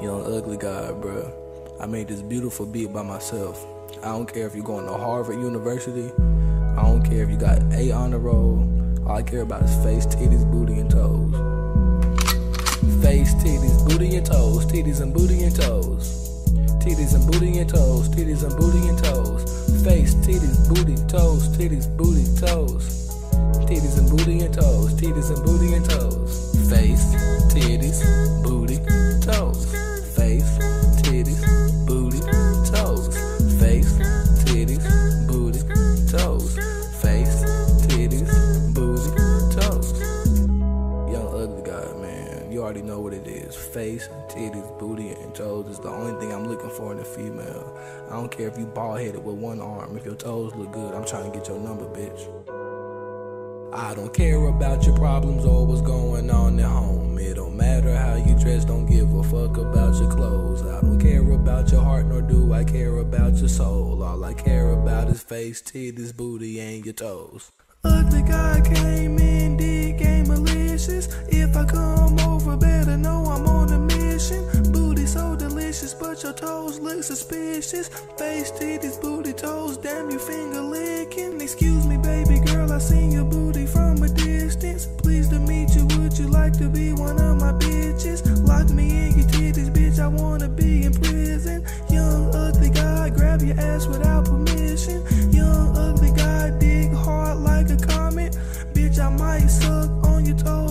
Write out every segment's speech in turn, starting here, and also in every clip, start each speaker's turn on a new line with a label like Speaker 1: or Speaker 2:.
Speaker 1: Young Ugly God, bruh. I made this beautiful beat by myself. I don't care if you're going to Harvard University. I don't care if you got A on the roll. All I care about is face, titties, booty, and toes. Face, titties, booty, and toes. Titties and booty and toes. Titties and booty and toes. Titties and booty and toes. Face, titties, booty, toes. Titties, booty, toes. Titties and booty and toes. Titties and booty and toes. Face, titties, booty, Face, titties, booty, and toes is the only thing I'm looking for in a female. I don't care if you bald headed with one arm. If your toes look good, I'm trying to get your number, bitch. I don't care about your problems or what's going on at home. It don't matter how you dress, don't give a fuck about your clothes. I don't care about your heart, nor do I care about your soul. All I care about is face, titties, booty, and your toes. Ugly God came look suspicious. Face, titties, booty, toes, damn you finger licking. Excuse me, baby girl, I seen your booty from a distance. Pleased to meet you, would you like to be one of my bitches? Lock me in your titties, bitch, I wanna be in prison. Young Ugly God, grab your ass without permission. Young ugly guy, dig hard like a comet. Bitch, I might suck on your toes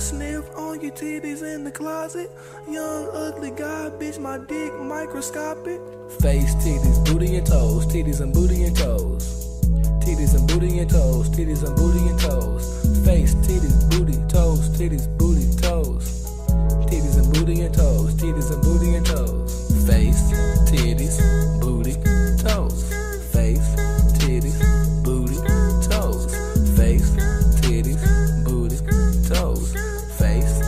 Speaker 1: sniff on your titties in the closet. Young, Ugly God, bitch, my dick microscopic. Face, titties, booty and toes, titties and booty and toes. Titties and booty and toes, titties and booty and toes. Face, titties, booty, toes, titties, booty, toes. Titties and booty and toes, titties and booty and toes. Face, titties, booty, face.